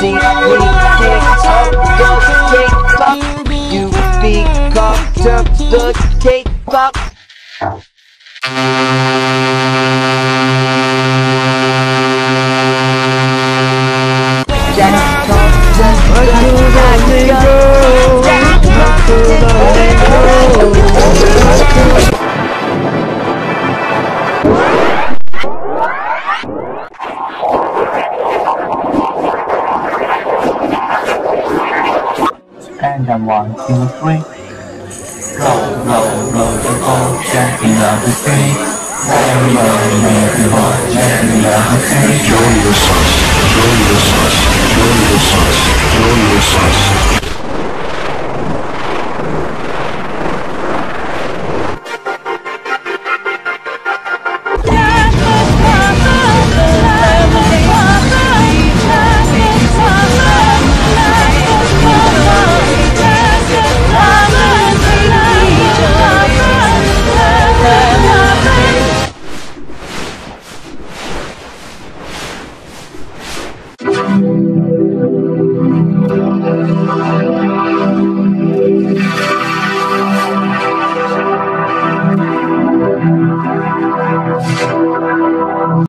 See me tick up the cake pop. You speak up to the cake pop. Jack Thompson, Jack Thompson, and one, two, three. Roll, roll, roll the boat gently on the sea. Roll, roll, roll the boat gently the sea. Join sauce, join us, join us, join.